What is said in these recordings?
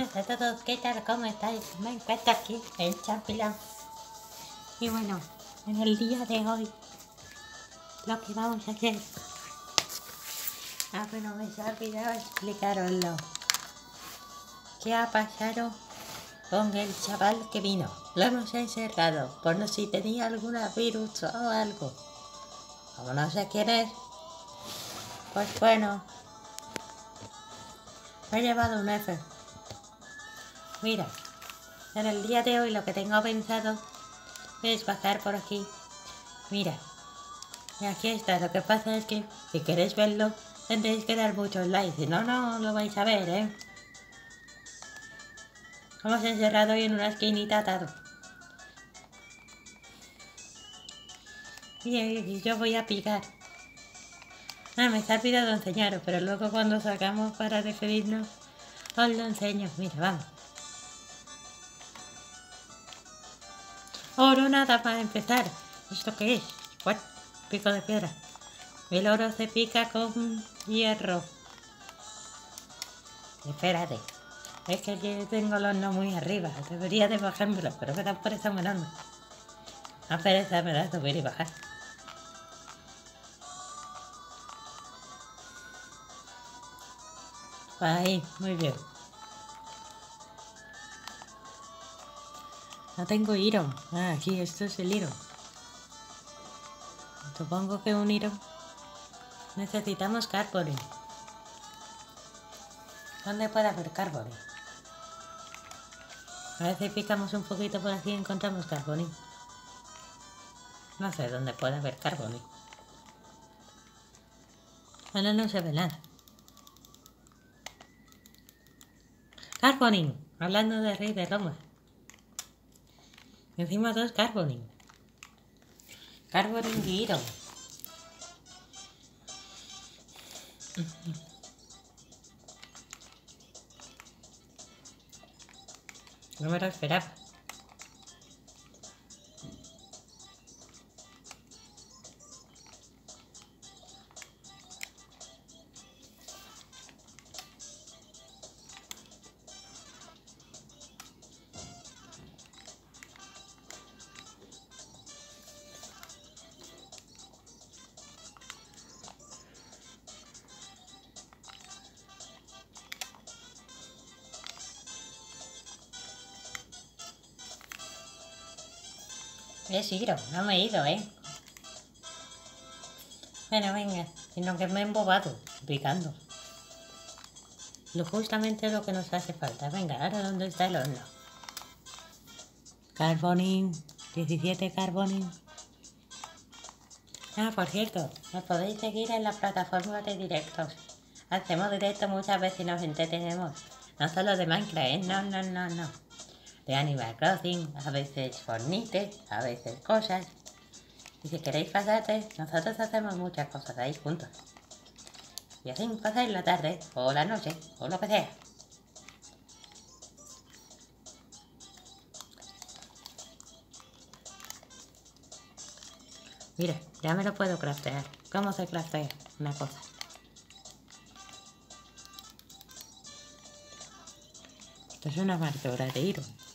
buenas a todos, ¿qué tal? ¿Cómo estáis? Me encuentro aquí el Champilán. Y bueno, en el día de hoy, lo que vamos a hacer. Ah, bueno, me se ha olvidado explicaroslo. ¿Qué ha pasado con el chaval que vino? Lo hemos encerrado por no si tenía alguna virus o algo. Como no sé quién es, pues bueno, me he llevado un F. Mira, en el día de hoy lo que tengo pensado es bajar por aquí. Mira, y aquí está. Lo que pasa es que si queréis verlo, tendréis que dar muchos likes. Si no, no lo vais a ver, ¿eh? Hemos encerrado hoy en una esquinita atado. Y yo voy a picar. Ah, me está olvidado enseñaros, pero luego cuando sacamos para despedirnos, os lo enseño. Mira, vamos. Oro nada para empezar. ¿Esto qué es? What? Pico de piedra. El oro se pica con hierro. Espérate. Es que yo tengo el horno muy arriba. Debería de bajármelo, pero me da pereza enorme. A pereza me da subir y bajar. Ahí, muy bien. No tengo Iron. Ah, sí, esto es el Iron. Supongo que un Iron. Necesitamos Carbone. ¿Dónde puede haber Carbone? A si picamos un poquito por aquí y encontramos Carbone. No sé dónde puede haber Carbone. Bueno, no se ve nada. Carboning, hablando de rey de Roma. Encima dos Carboning. Carboning y Iron. No me lo esperaba. Es Iron, no me he ido, ¿eh? Bueno, venga, sino que me he embobado, picando. Lo justamente lo que nos hace falta. Venga, ahora ¿dónde está el horno? Carboning, 17 Carboning. Ah, por cierto, nos podéis seguir en la plataforma de directos. Hacemos directo muchas veces y nos entretenemos. No solo de Minecraft, ¿eh? No, no, no, no de Animal Crossing, a veces Fornite, a veces cosas. Y si queréis pasarte, nosotros hacemos muchas cosas ahí juntos. Y así pasáis la tarde, o la noche, o lo que sea. Mira, ya me lo puedo craftear. ¿Cómo se craftea una cosa? Esto es una marcadura de Iron.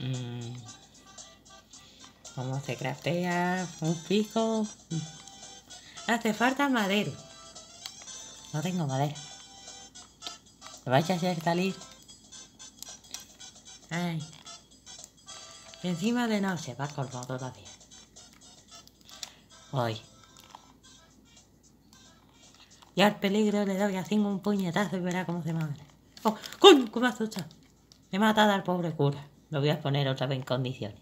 Mm. ¿Cómo se craftea un pico? Hace falta madera. No tengo madera. ¿Lo vais a hacer salir? Ay. Encima de no se va colmo todavía. Hoy. Y al peligro le doy así un puñetazo y verá cómo se madre. ¡Oh! ¡Con! ¿Cómo hecho? Me he matado al pobre cura. Lo voy a poner otra vez en condiciones.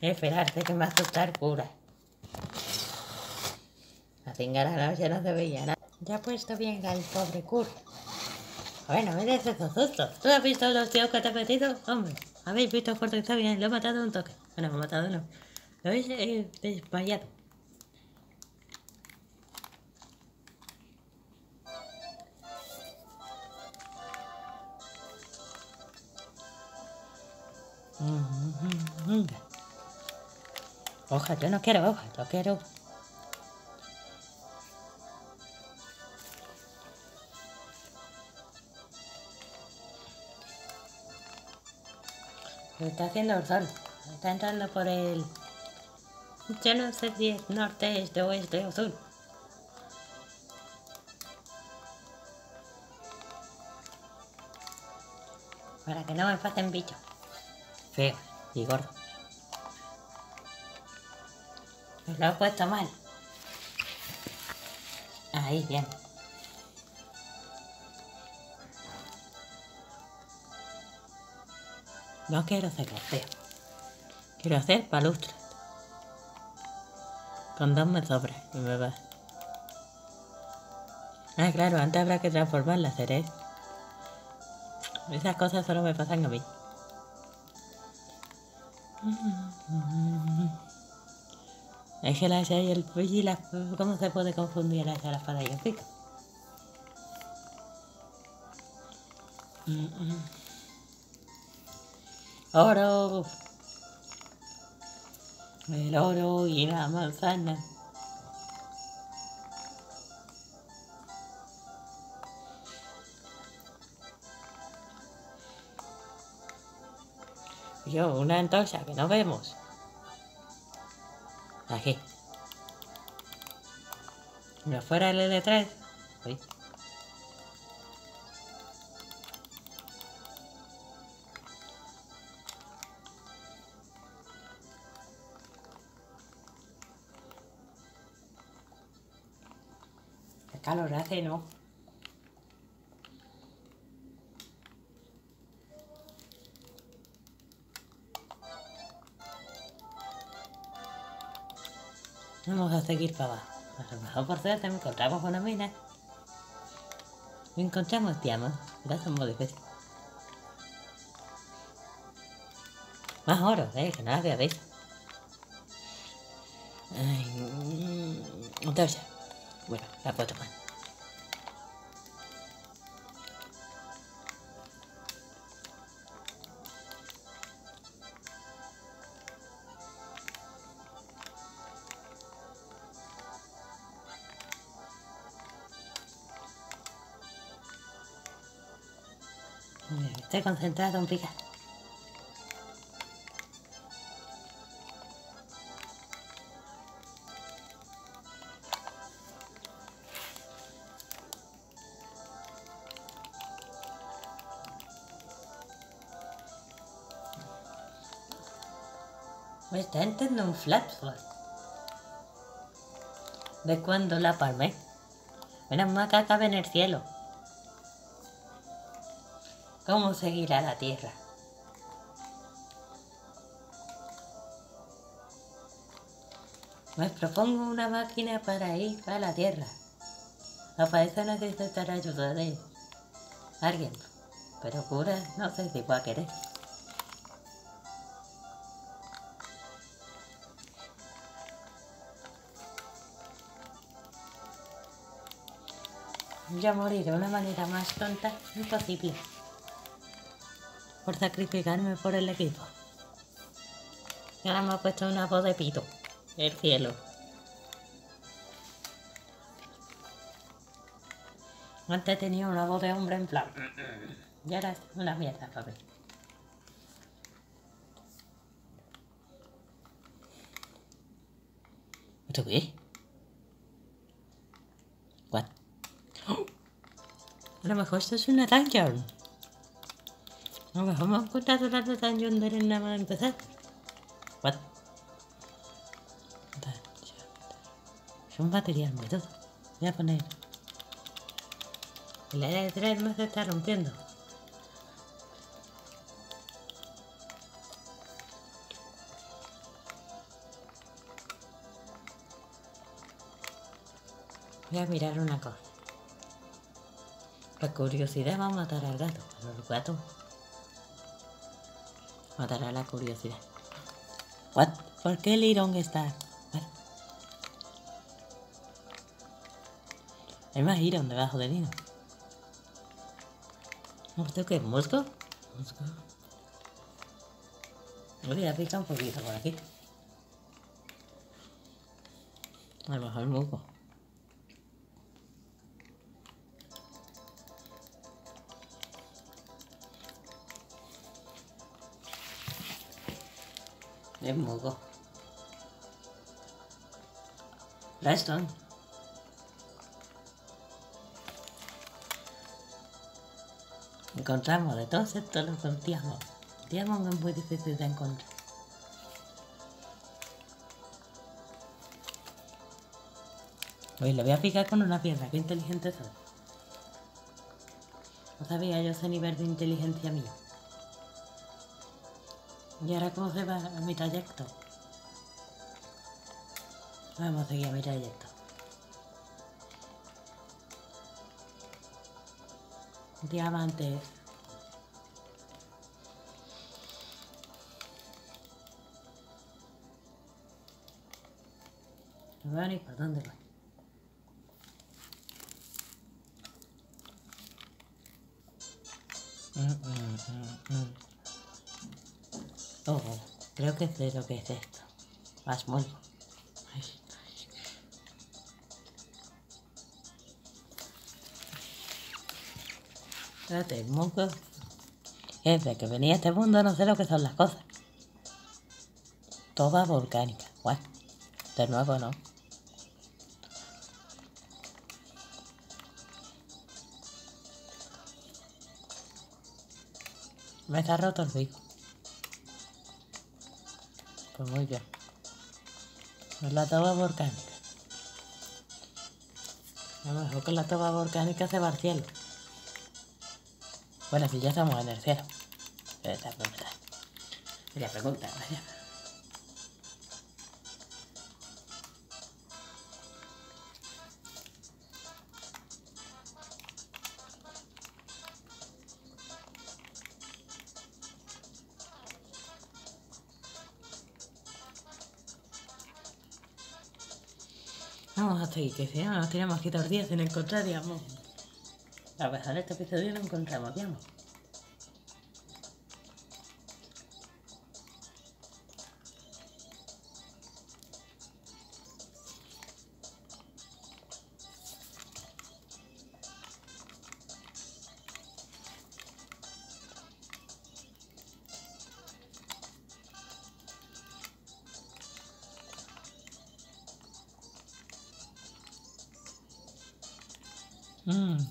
Esperarte que me va a asustar cura. La cingara ya no se veía nada. Ya ha puesto bien al pobre cura. Bueno, me des esos sustos. ¿Tú has visto los tíos que te he metido? Hombre, habéis visto fuerte que está bien. Lo he matado un toque. Bueno, me he matado no. Lo habéis eh, desmayado. Hoja, yo no quiero hoja, yo quiero... Lo está haciendo el sol. Está entrando por el... Yo no sé si es norte, este, oeste o sur. Para que no me pasen bichos. Feo y gordo. Lo he puesto mal. Ahí, bien. No quiero hacer feo. Quiero hacer palustre. Con dos me sobra va. Ah, claro, antes habrá que transformarla, seré. Esas cosas solo me pasan a mí. Es que la H y el y la ¿Cómo se puede confundir la H, la espada y el pico? Oro. El oro y la manzana. Yo, una antorcha que no vemos. Aquí. ¿No fuera el L3? Uy. Qué calor hace, ¿no? Vamos a seguir para abajo. A lo mejor por suerte encontramos una mina. Encontramos diamantes. Gracias, muy difícil. Más oro, eh, que no había visto. Ay, entonces, bueno, la puedo tomar. Estoy concentrado en picar. Me está entrando un flashback de cuando la palmé. Menos mal que acaba en el cielo. ¿Cómo seguirá la Tierra? Me propongo una máquina para ir a la Tierra. A para eso necesitará ayuda de alguien. Pero cura, no sé si va a querer. Voy a morir de una manera más tonta imposible por sacrificarme por el equipo. Y ahora me ha puesto una voz de pito. El cielo. Antes tenía una voz de hombre en plan. Y ahora es una mierda, papi. ¿Esto qué? What? A lo mejor esto es una dungeon. A lo mejor me han encontrado la dungeon de nada más empezar. What? Es un material muy todo. Voy a poner. El L3 me se está rompiendo. Voy a mirar una cosa. La curiosidad va a matar al gato, pero el gato matará la curiosidad. What? ¿Por qué el Irón está? Hay más Irón debajo del Irón. ¿Esto qué es? ¿Musgo? Musgo. Voy a picar un poquito por aquí. A lo mejor musgo. Es moco. Redstone. Encontramos de todos estos los con Diamond. Diamond es muy difícil de encontrar. Oye, le voy a picar con una piedra, qué inteligente soy. No sabía yo ese nivel de inteligencia mío. ¿Y ahora cómo se va a mi trayecto? Vamos a seguir a mi trayecto. Diamantes. No veo ni por dónde voy. Mm, mm, mm, mm. Oh, creo que sé lo que es esto. Ay. Espérate, monco. Desde que venía a este mundo no sé lo que son las cosas. Toda volcánica. Bueno, de nuevo no. Me está roto el pico. Pues muy bien. Es la toba volcánica. A lo mejor con la toba volcánica se va al cielo. Bueno, si ya estamos en el cielo. Pregunta. La pregunta, vaya. Vamos a seguir, que si no nos tiramos aquí dos días sin encontrar, digamos. A pesar de este episodio lo encontramos, digamos.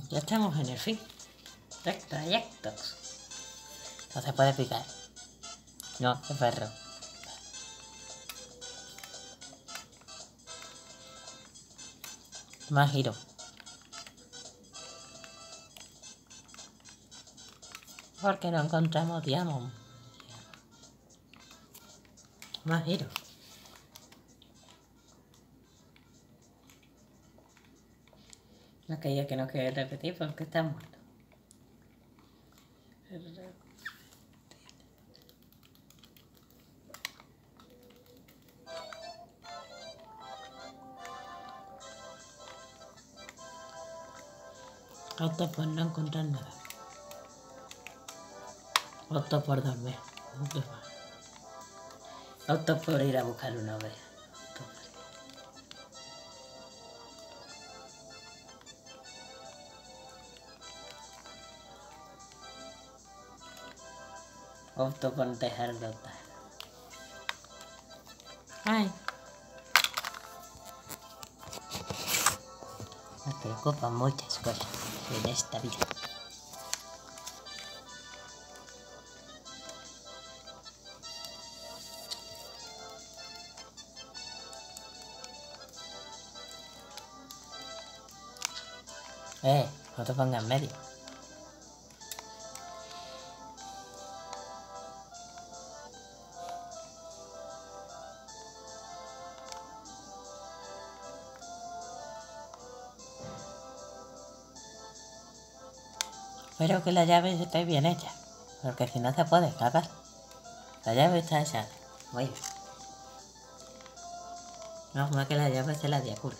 Ya estamos en el fin. Tres trayectos. No se puede picar. No, es perro. Más giro. Porque no encontramos diamond. Más giro. No quería que no quede repetir porque está muerto. Opto por no encontrar nada. Opto por dormir. Opto por ir a buscar una oveja. Por dejarlo estar. Ay. Me preocupan muchas cosas en esta vida. Eh, no te pongas en medio. Espero que la llave esté bien hecha, porque si no se puede escapar. La llave está hecha. Bien. No, más que la llave se la de cura.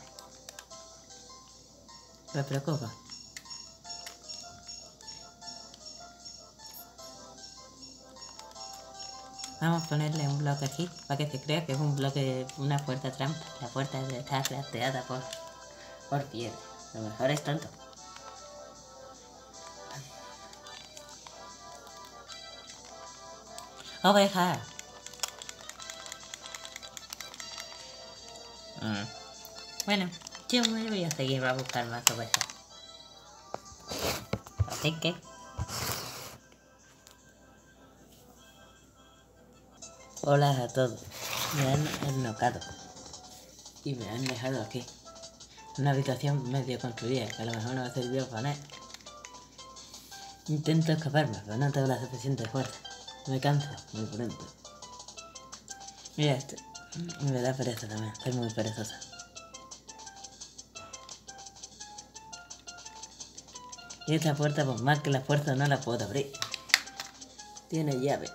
Me preocupa. Vamos a ponerle un bloque aquí para que se crea que es un bloque, una puerta trampa. La puerta está plateada por, por piedra. Lo mejor es tonto. Oveja. Mm. Bueno, yo me voy a seguir a buscar más ovejas. Así que... Hola a todos. Me han ennocado. Y me han dejado aquí. Una habitación medio construida que a lo mejor no a servir para nada. Intento escaparme, pero no tengo la suficiente fuerza. Me canso muy pronto. Mira esto. Me da pereza también. Estoy muy perezosa. Y esta puerta, por más que la fuerza, no la puedo abrir. Tiene llave.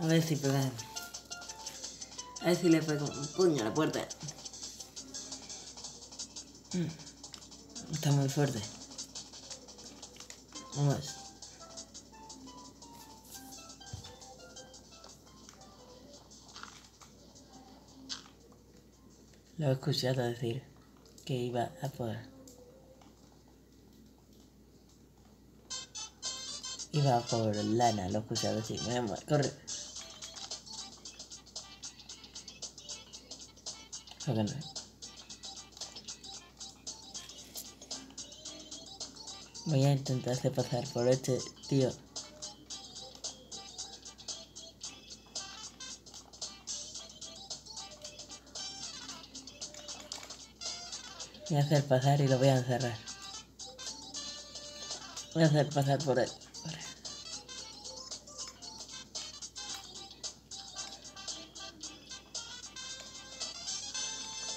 A ver si pega. A ver si le pego un puño a la puerta. Mm. Está muy fuerte. Vamos. Lo he escuchado decir que iba a poder. Iba por lana, lo he escuchado decir. Me voy a corre. no. Voy a intentar hacer pasar por este tío Voy a hacer pasar y lo voy a encerrar. Voy a hacer pasar por él.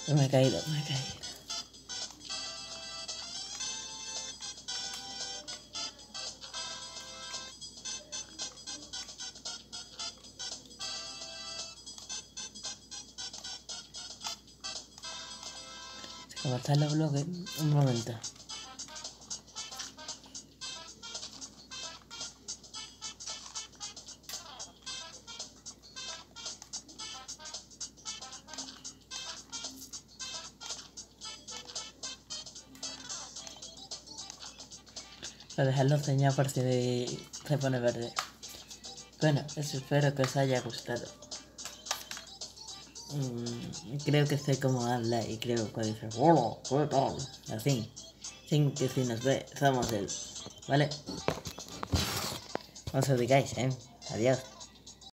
Me he caído, me he caído. Están los bloques, un momento. Para dejarlo señal por si se pone verde. Bueno, eso espero que os haya gustado. Mm, creo que sé cómo habla y creo que dice hola, ¿qué tal? Así, sin que si nos ve, somos él, ¿vale? No os digáis, ¿eh? Adiós.